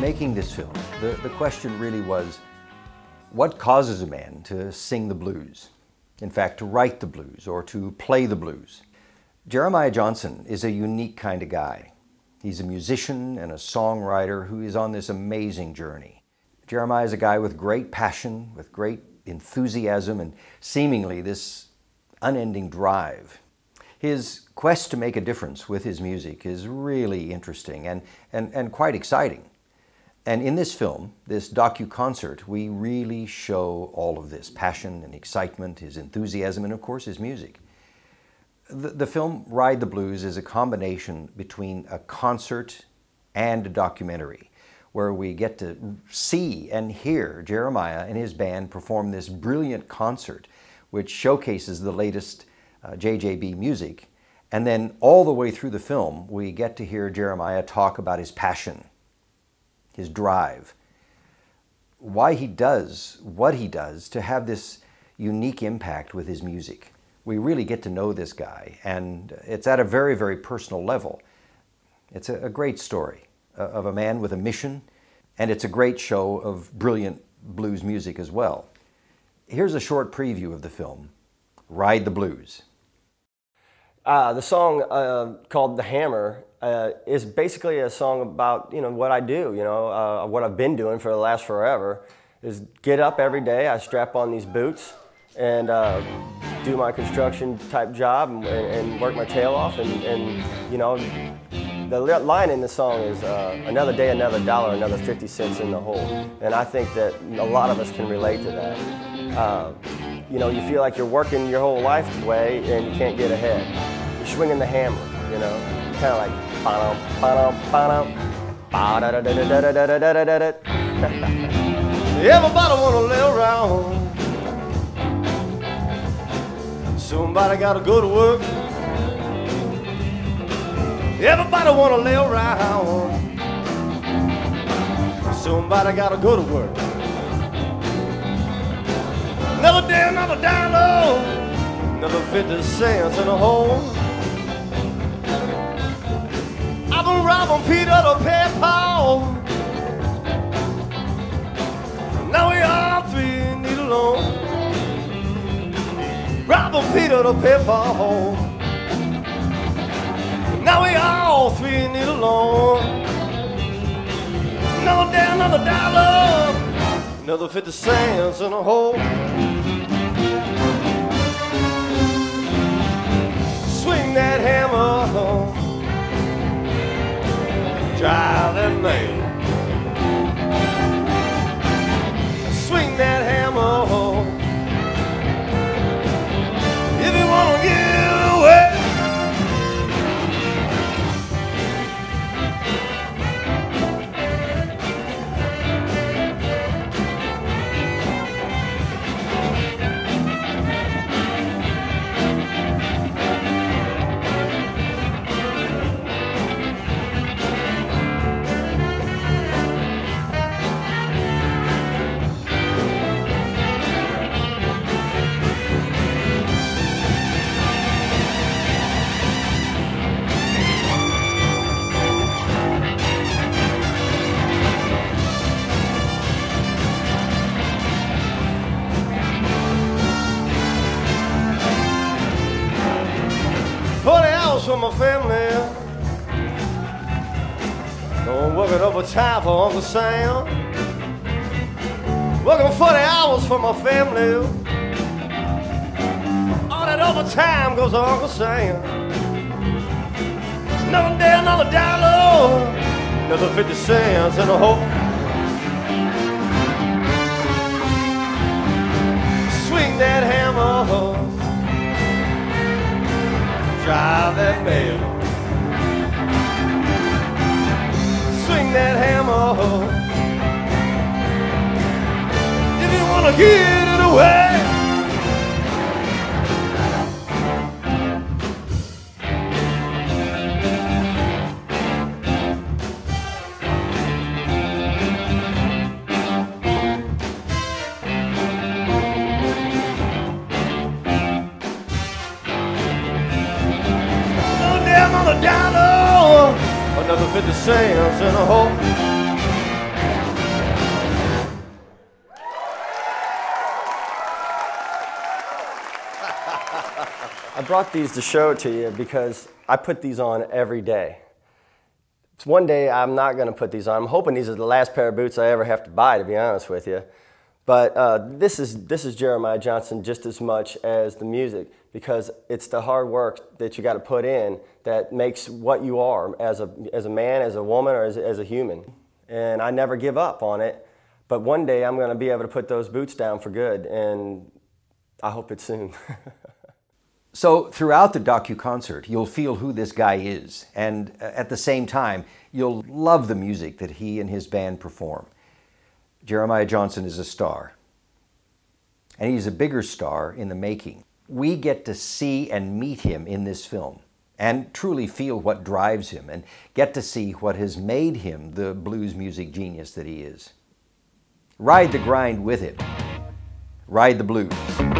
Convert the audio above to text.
making this film, the, the question really was what causes a man to sing the blues? In fact, to write the blues or to play the blues. Jeremiah Johnson is a unique kind of guy. He's a musician and a songwriter who is on this amazing journey. Jeremiah is a guy with great passion, with great enthusiasm, and seemingly this unending drive. His quest to make a difference with his music is really interesting and, and, and quite exciting. And in this film, this docu-concert, we really show all of this passion and excitement, his enthusiasm, and of course his music. The, the film Ride the Blues is a combination between a concert and a documentary where we get to see and hear Jeremiah and his band perform this brilliant concert which showcases the latest uh, JJB music. And then all the way through the film, we get to hear Jeremiah talk about his passion his drive, why he does what he does to have this unique impact with his music. We really get to know this guy, and it's at a very, very personal level. It's a, a great story of a man with a mission, and it's a great show of brilliant blues music as well. Here's a short preview of the film Ride the Blues. Uh, the song uh, called The Hammer uh, is basically a song about you know what I do, you know uh, what I've been doing for the last forever. Is get up every day, I strap on these boots and uh, do my construction type job and, and, work my tail off, and, and you know the line in the song is uh, another day, another dollar, another 50 cents in the hole. And I think that a lot of us can relate to that. You know, you feel like you're working your whole life away and you can't get ahead. Swinging the hammer, you know, kind of like ba-dum, ba-dum, ba-dum, ba-da-da-da-da-da-da-da-da-da. Everybody wanna lay around. Somebody gotta go to work. Everybody wanna lay around. Somebody gotta go to work. Another day, another dollar, another 50 cents in a hole. Robbing Peter to pay Paul. Now we all three need a loan. Robbing Peter to pay Paul. Now we all three need a loan. Another day, another dollar. Another 50 cents in a hole. Swing that hammer For my family. Don't working overtime for Uncle Sam. Working 40 hours for my family. All that overtime goes to Uncle Sam. Another day, another dollar, another 50 cents in a hole. Drive that bell. Swing that hammer. If you wanna get it away. another 50 in a hole. I brought these to show to you because I put these on every day. It's One day I'm not going to put these on. I'm hoping these are the last pair of boots I ever have to buy, to be honest with you. But uh, this, is, this is Jeremiah Johnson just as much as the music because it's the hard work that you got to put in that makes what you are as a, as a man, as a woman, or as, as a human. And I never give up on it. But one day I'm going to be able to put those boots down for good, and I hope it's soon. So throughout the docu-concert, you'll feel who this guy is, and uh, at the same time, you'll love the music that he and his band perform. Jeremiah Johnson is a star, and he's a bigger star in the making. We get to see and meet him in this film and truly feel what drives him and get to see what has made him the blues music genius that he is. Ride the grind with him. Ride the blues.